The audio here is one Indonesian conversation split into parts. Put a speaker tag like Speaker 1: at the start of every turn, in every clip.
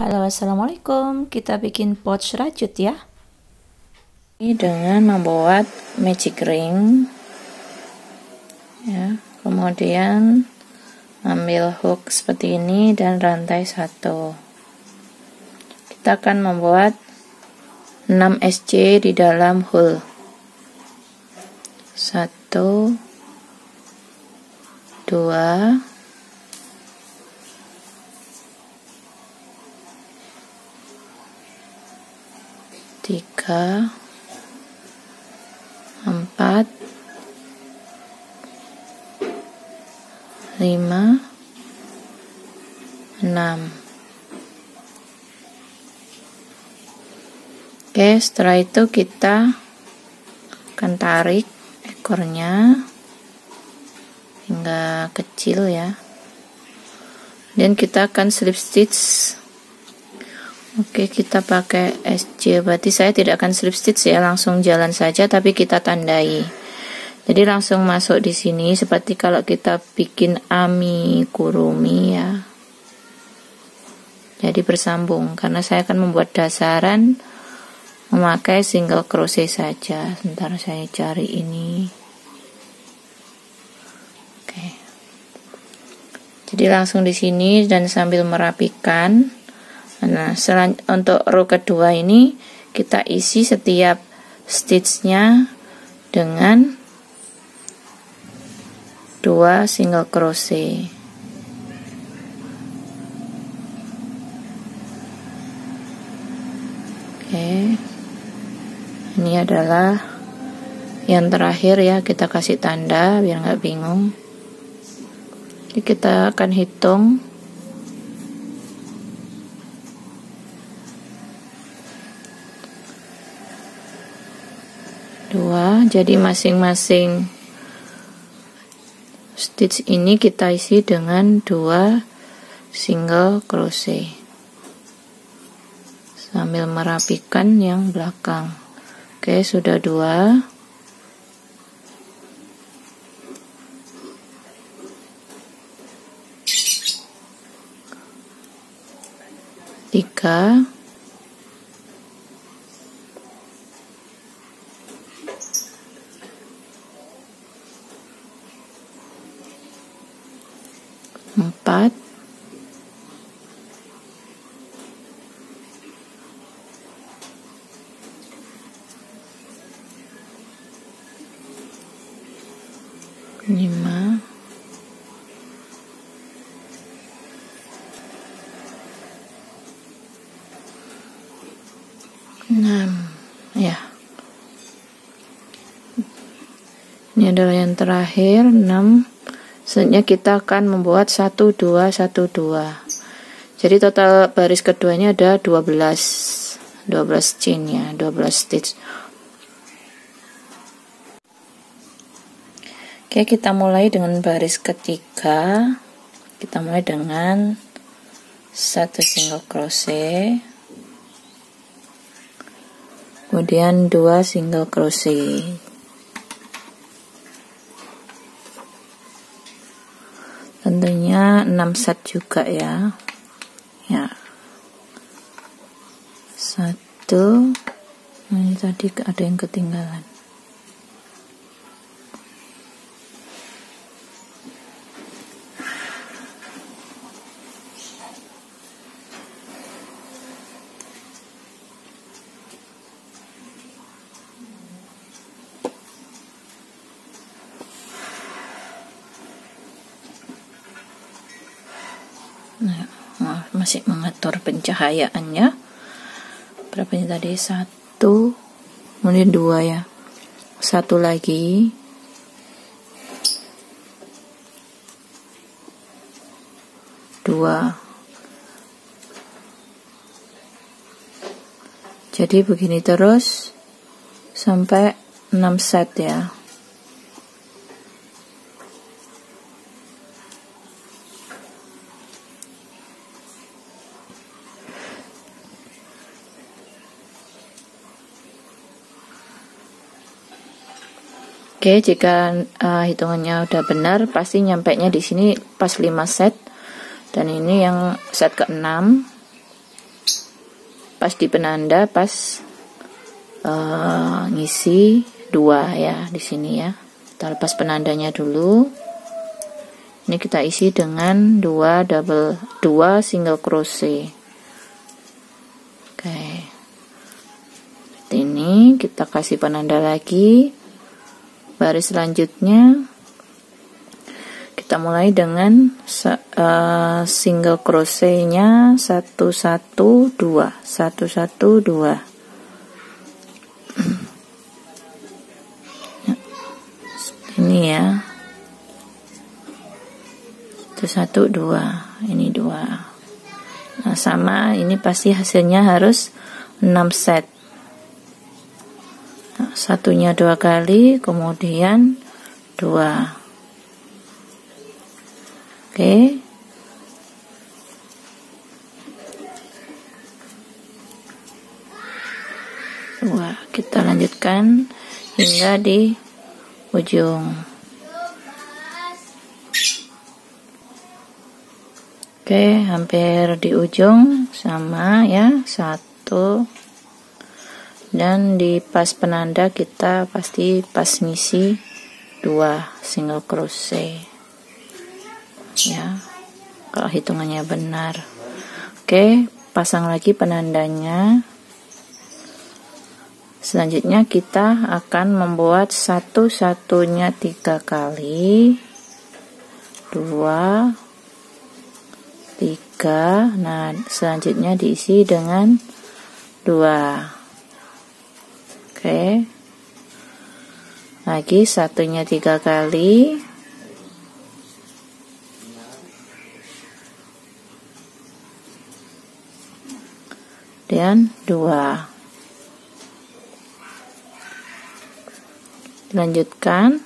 Speaker 1: Halo assalamualaikum. Kita bikin pouch rajut ya.
Speaker 2: Ini dengan membuat magic ring. Ya kemudian ambil hook seperti ini dan rantai satu. Kita akan membuat 6 SC di dalam hole. Satu dua tiga empat lima enam. Oke setelah itu kita akan tarik ekornya. Hingga kecil ya. Dan kita akan slip stitch Oke kita pakai SC berarti saya tidak akan slip stitch ya langsung jalan saja tapi kita tandai. Jadi langsung masuk di sini seperti kalau kita bikin ami kurumi ya. Jadi bersambung karena saya akan membuat dasaran memakai single crochet saja. Sebentar saya cari ini. Oke. Jadi langsung di sini dan sambil merapikan Nah, untuk row kedua ini kita isi setiap stitchnya dengan dua single crochet. Oke, ini adalah yang terakhir ya kita kasih tanda biar nggak bingung. Jadi kita akan hitung dua jadi masing-masing stitch ini kita isi dengan dua single crochet. Sambil merapikan yang belakang. Oke sudah dua. Tiga empat. Lima. Enam. Ya. Ini adalah yang terakhir. Enam Selanjutnya kita akan membuat 1 2 1 2. Jadi total baris keduanya ada 12 12 chain ya, 12 stitch. Oke, kita mulai dengan baris ketiga. Kita mulai dengan satu single crochet. Kemudian dua single crochet. Tentunya 6 set juga ya. Ya. Satu. Nah ini tadi ada yang ketinggalan pencahayaannya. Berapa ini tadi? Satu kemudian dua ya. Satu lagi. Dua. Jadi begini terus sampai 6 set ya Oke, jika uh, hitungannya udah benar, pasti nyampe nya di sini pas 5 set. Dan ini yang set ke-6. pas di penanda pas uh, ngisi dua ya di sini ya. Kita lepas penandanya dulu. Ini kita isi dengan dua double dua single crochet. Oke. Ini kita kasih penanda lagi baris selanjutnya kita mulai dengan uh, single crochetnya satu satu dua satu satu dua. Ini ya. Itu satu dua ini dua. Nah sama ini pasti hasilnya harus 6 set satunya dua kali kemudian dua. Oke. Dua. Kita lanjutkan hingga di ujung. Oke hampir di ujung sama ya. Satu dan di pas penanda kita pasti pas ngisi dua single crochet. Ya kalau hitungannya benar. Oke pasang lagi penandanya. Selanjutnya kita akan membuat satu-satunya tiga kali. Dua tiga. Nah selanjutnya diisi dengan dua oke. Lagi satunya tiga kali. Dan dua. Lanjutkan.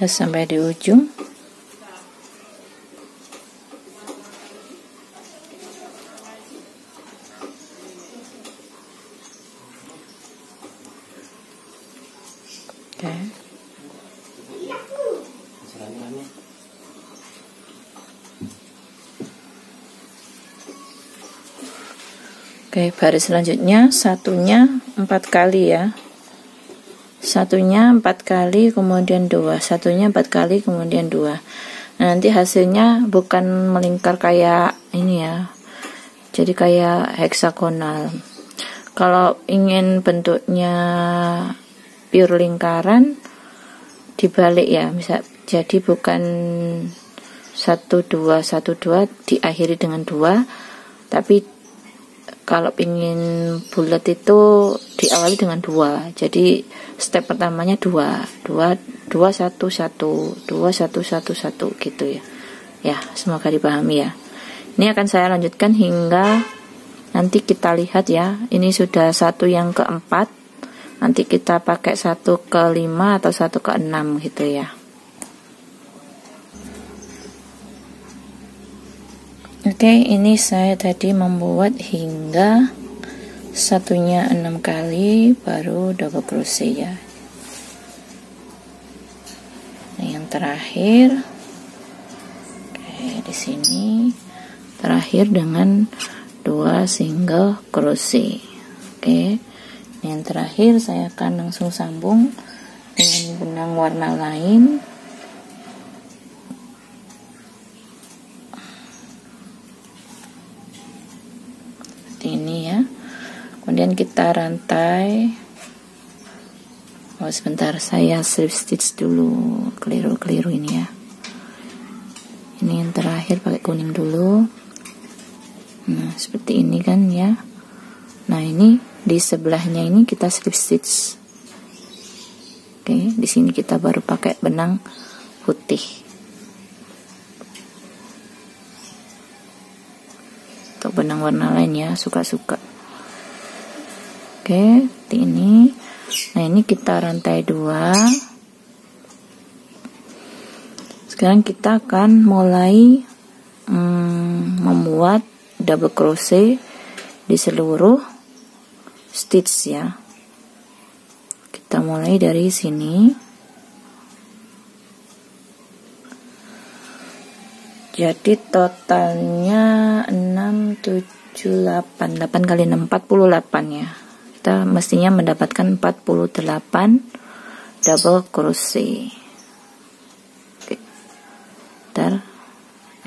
Speaker 2: Dan sampai di ujung Oke, baris selanjutnya. Satunya empat kali ya. Satunya empat kali kemudian dua. Satunya empat kali kemudian dua. Nah, nanti hasilnya bukan melingkar kayak ini ya. Jadi kayak heksagonal. Kalau ingin bentuknya pure lingkaran dibalik ya. Bisa jadi bukan satu dua satu dua diakhiri dengan dua tapi kalau ingin bulat itu diawali dengan dua. Jadi step pertamanya dua. Dua dua satu satu. Dua satu satu satu gitu ya. Ya semoga dipahami ya. Ini akan saya lanjutkan hingga nanti kita lihat ya. Ini sudah satu yang keempat. Nanti kita pakai satu ke lima atau satu ke enam gitu ya Oke, ini saya tadi membuat hingga satunya enam kali baru double crochet ya. Nah, yang terakhir, oke di sini terakhir dengan dua single crochet. Oke, yang terakhir saya akan langsung sambung dengan benang warna lain ini ya kemudian kita rantai. Oh sebentar saya slip stitch dulu keliru-keliru ini ya. Ini yang terakhir pakai kuning dulu. Nah seperti ini kan ya. Nah ini di sebelahnya ini kita slip stitch. Oke di sini kita baru pakai benang putih. Atau benang warna lain ya suka-suka oke ini. Nah ini kita rantai dua. Sekarang kita akan mulai hmm, membuat double crochet di seluruh stitch ya. Kita mulai dari sini. Jadi totalnya 6 7 78 8 kali 6 48 ya kita mestinya mendapatkan 48 double crochet. Oke Bentar.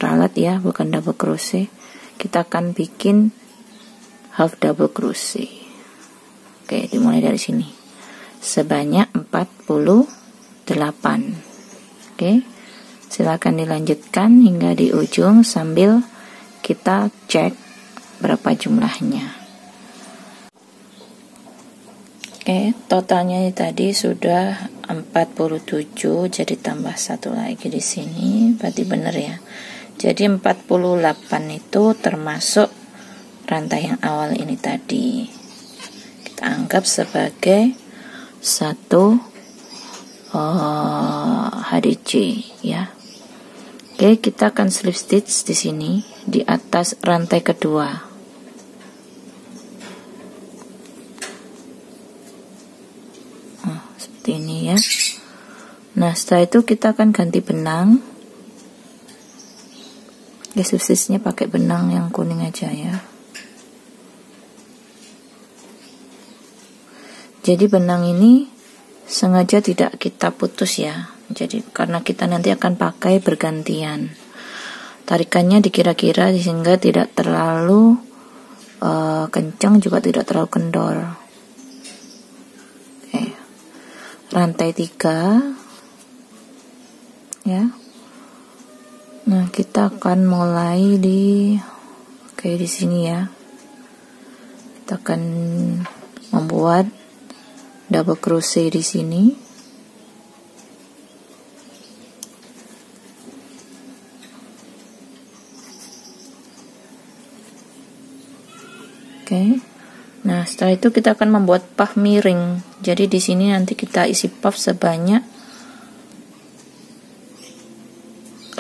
Speaker 2: ralat ya bukan double crochet. Kita akan bikin half double crochet. Oke dimulai dari sini. Sebanyak 48 oke silakan dilanjutkan hingga di ujung sambil kita cek berapa jumlahnya Oke, totalnya tadi sudah 47 jadi tambah satu lagi di sini berarti benar ya. Jadi 48 itu termasuk rantai yang awal ini tadi. Kita anggap sebagai satu uh, oh, HDC ya. Oke, kita akan slip stitch di sini di atas rantai kedua. Nah, seperti ini ya. Nah, setelah itu kita akan ganti benang. Ya, stitchnya pakai benang yang kuning aja ya. Jadi benang ini sengaja tidak kita putus ya jadi karena kita nanti akan pakai bergantian. Tarikannya dikira-kira sehingga tidak terlalu uh, kencang juga tidak terlalu kendor. Oke. Rantai tiga, ya. Nah, kita akan mulai di oke di sini ya. Kita akan membuat double crochet di sini. Oke. Nah, setelah itu kita akan membuat puff miring. Jadi di sini nanti kita isi puff sebanyak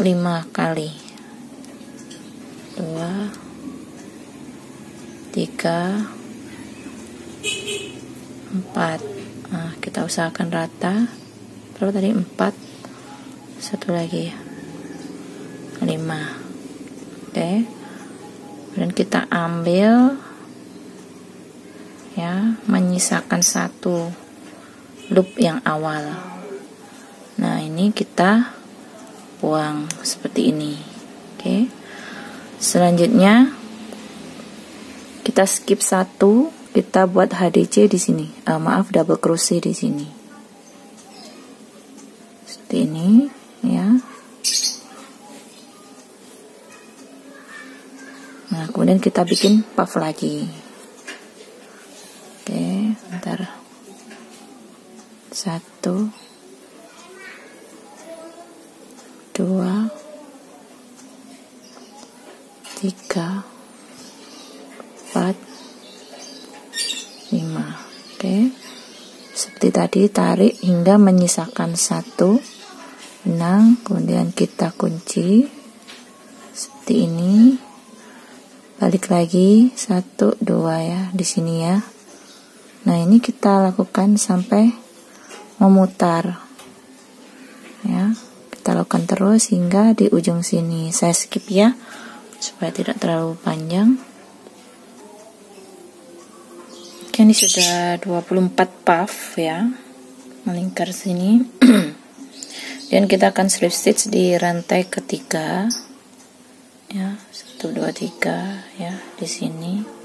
Speaker 2: 5 kali. 2 3 4 Nah, kita usahakan rata. Berapa tadi? 4 Satu lagi 5 Oke. Dan kita ambil ya menyisakan satu loop yang awal. Nah ini kita buang seperti ini. Oke. Selanjutnya kita skip satu kita buat HDC di sini. Uh, maaf double crochet di sini. Seperti ini ya. Nah kemudian kita bikin puff lagi sebentar satu. Dua. Tiga. Empat. Lima. Oke. Seperti tadi tarik hingga menyisakan satu. Benang kemudian kita kunci. Seperti ini. Balik lagi. Satu dua ya. Di sini ya. Nah, ini kita lakukan sampai memutar. Ya, kita lakukan terus hingga di ujung sini. Saya skip ya, supaya tidak terlalu panjang. Oke, ini sudah 24 puff ya. Melingkar sini. Dan kita akan slip stitch di rantai ketiga. Ya, 1 2 3 ya di sini.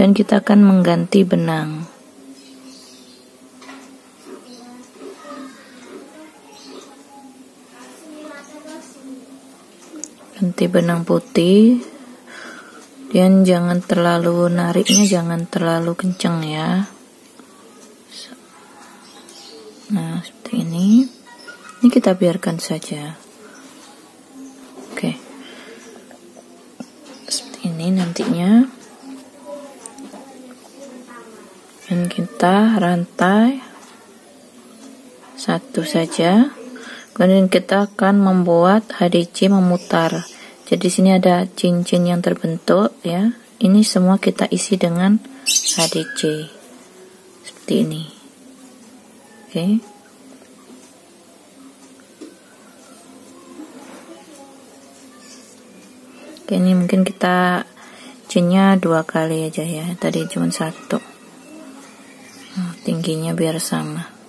Speaker 2: dan kita akan mengganti benang. Ganti benang putih dan jangan terlalu nariknya jangan terlalu kencang ya. Nah, seperti ini. Ini kita biarkan saja. Oke. Seperti ini nantinya. dan kita rantai satu saja kemudian kita akan membuat HDC memutar. Jadi sini ada cincin yang terbentuk ya. Ini semua kita isi dengan HDC seperti ini. Oke. Okay. Ini mungkin kita chainnya dua kali aja ya. Tadi cuma satu. Nah, tingginya biar sama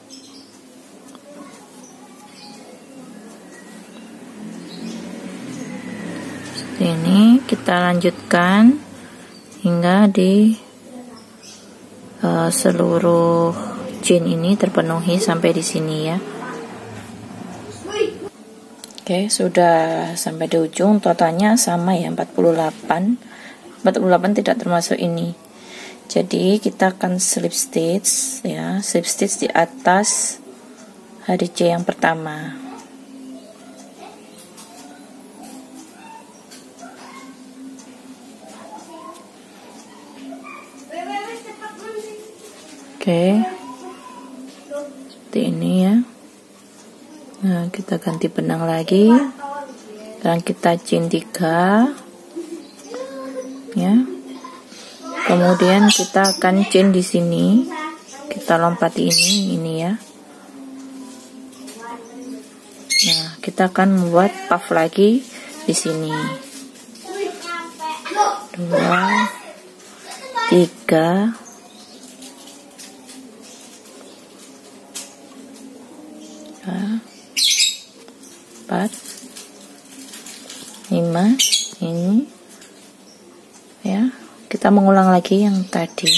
Speaker 2: seperti ini kita lanjutkan hingga di uh, seluruh chain ini terpenuhi sampai di sini ya Oke, sudah sampai di ujung. Totalnya sama ya, 48. 48 tidak termasuk ini. Jadi kita akan slip stitch ya, slip stitch di atas hari C yang pertama. Oke. Seperti ini ya. Nah, kita ganti benang lagi. Dan kita chain 3. Ya. Kemudian kita akan chain di sini. Kita lompati ini, ini ya. Nah, kita akan membuat puff lagi di sini. Dua, tiga, empat. Lima. Ini. Ya kita mengulang lagi yang tadi.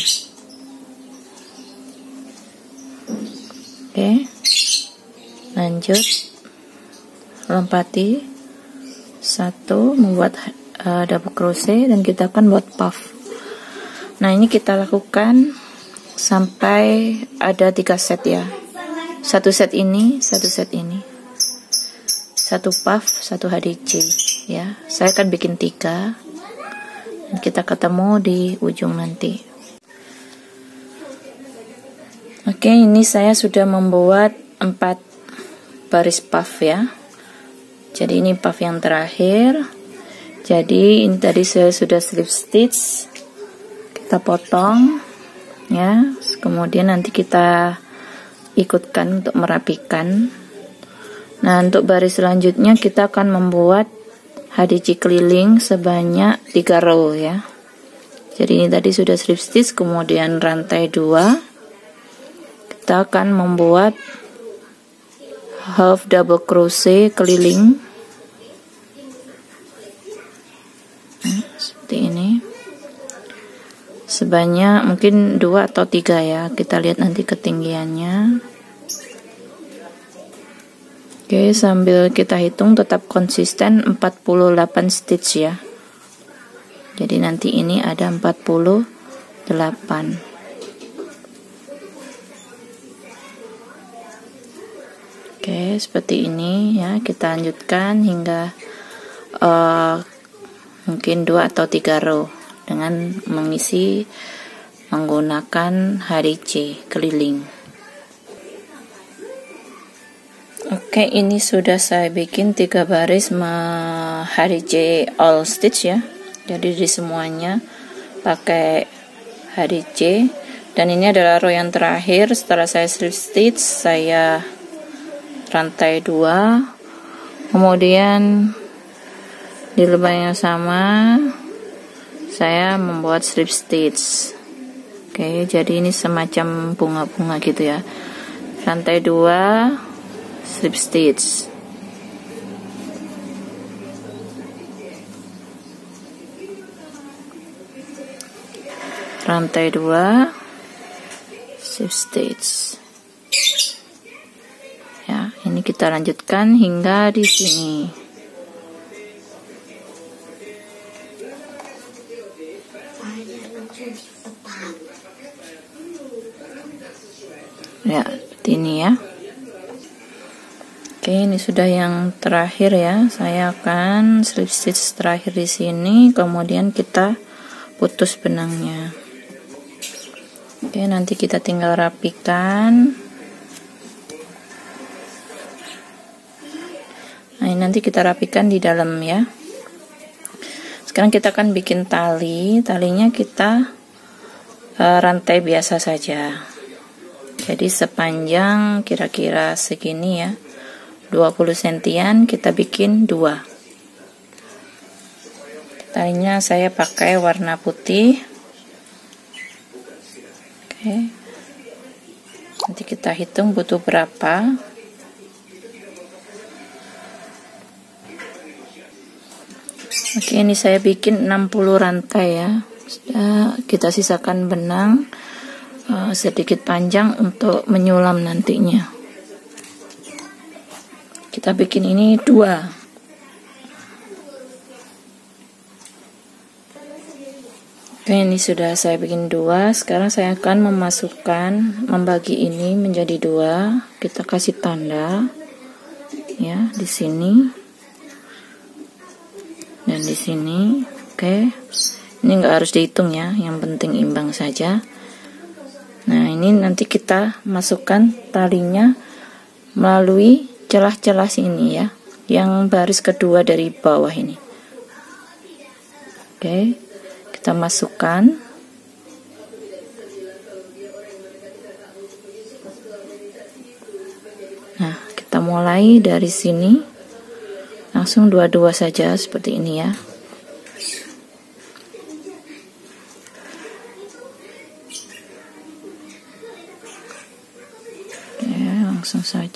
Speaker 2: Oke. Lanjut. Lompati. Satu membuat uh, double crochet dan kita akan buat puff. Nah ini kita lakukan sampai ada tiga set ya satu set ini satu set ini. Satu puff satu HDC ya. Saya akan bikin tiga. Kita ketemu di ujung nanti. Oke ini saya sudah membuat empat baris puff ya. Jadi ini puff yang terakhir. Jadi ini tadi saya sudah slip stitch. Kita potong ya. Kemudian nanti kita ikutkan untuk merapikan Nah, untuk baris selanjutnya kita akan membuat HDC keliling sebanyak 3 row ya. Jadi ini tadi sudah strip stitch, kemudian rantai 2. Kita akan membuat half double crochet keliling. Nah, seperti ini. Sebanyak mungkin 2 atau 3 ya. Kita lihat nanti ketinggiannya. Oke, sambil kita hitung tetap konsisten 48 stitch ya. Jadi nanti ini ada 48. Oke, seperti ini ya. Kita lanjutkan hingga uh, mungkin 2 atau 3 row dengan mengisi menggunakan hari C keliling. Oke, ini sudah saya bikin tiga baris hari J all stitch ya. Jadi di semuanya pakai hari J dan ini adalah row yang terakhir setelah saya slip stitch saya rantai dua kemudian di lubang yang sama saya membuat slip stitch. Oke jadi ini semacam bunga-bunga gitu ya. Rantai dua slip stitch. Rantai dua slip stitch. Ya ini kita lanjutkan hingga di sini ini ya Oke, ini sudah yang terakhir ya. Saya akan slip stitch terakhir di sini, kemudian kita putus benangnya. Oke, nanti kita tinggal rapikan. Nah, ini nanti kita rapikan di dalam ya. Sekarang kita akan bikin tali. Talinya kita uh, rantai biasa saja. Jadi sepanjang kira-kira segini ya 20 sentian kita bikin dua. Talinya saya pakai warna putih. Oke. Nanti kita hitung butuh berapa. Oke ini saya bikin 60 rantai ya. Sudah kita sisakan benang uh, sedikit panjang untuk menyulam nantinya. Kita bikin ini dua. Oke ini sudah saya bikin dua. Sekarang saya akan memasukkan membagi ini menjadi dua. Kita kasih tanda ya di sini. Dan di sini oke. Ini nggak harus dihitung ya. Yang penting imbang saja ini nanti kita masukkan talinya melalui celah-celah sini ya yang baris kedua dari bawah ini. Oke kita masukkan. Nah kita mulai dari sini. Langsung dua-dua saja seperti ini ya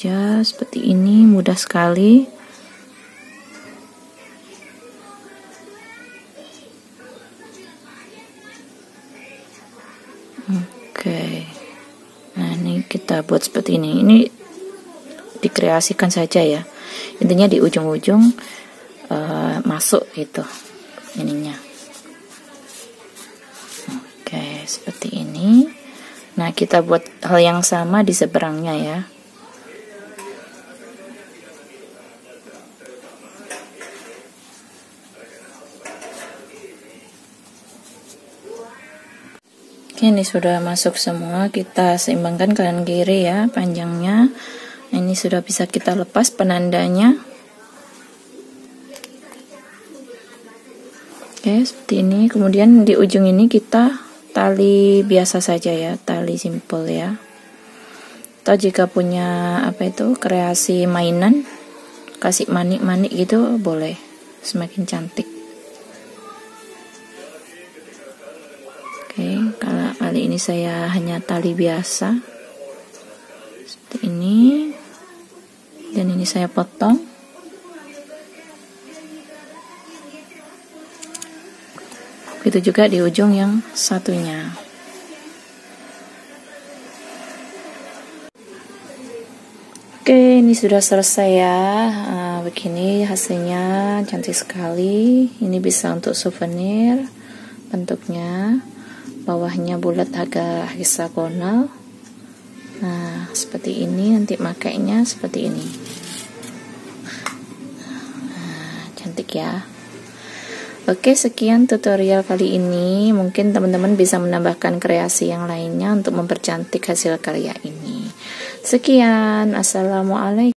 Speaker 2: saja seperti ini mudah sekali. Oke. Nah ini kita buat seperti ini. Ini dikreasikan saja ya. Intinya di ujung-ujung uh, masuk itu ininya. Oke seperti ini. Nah kita buat hal yang sama di seberangnya ya Oke, ini sudah masuk semua. Kita seimbangkan kanan kiri ya, panjangnya. Ini sudah bisa kita lepas penandanya. Oke, seperti ini. Kemudian di ujung ini kita tali biasa saja ya, tali simple ya. Atau jika punya apa itu kreasi mainan, kasih manik-manik gitu boleh, semakin cantik. Ini saya hanya tali biasa. Seperti ini. Dan ini saya potong. Begitu juga di ujung yang satunya. Oke, ini sudah selesai ya. Nah, begini hasilnya cantik sekali. Ini bisa untuk souvenir bentuknya bawahnya bulat agak hexagonal. Nah seperti ini nanti makainya seperti ini. Nah, cantik ya. Oke sekian tutorial kali ini. Mungkin teman-teman bisa menambahkan kreasi yang lainnya untuk mempercantik hasil karya ini. Sekian. Assalamualaikum